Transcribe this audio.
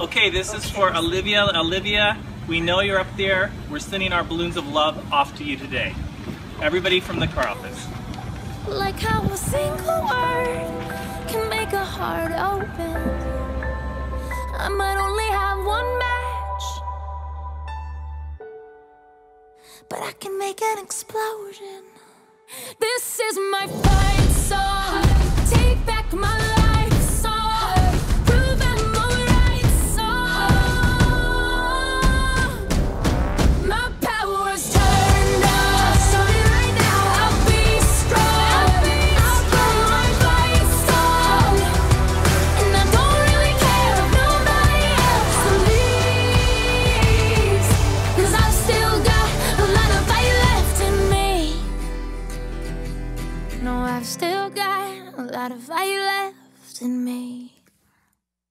Okay, this is for Olivia. Olivia, we know you're up there. We're sending our balloons of love off to you today. Everybody from the car office. Like how a single word can make a heart open. I might only have one match, but I can make an explosion. This is No, I've still got a lot of fight left.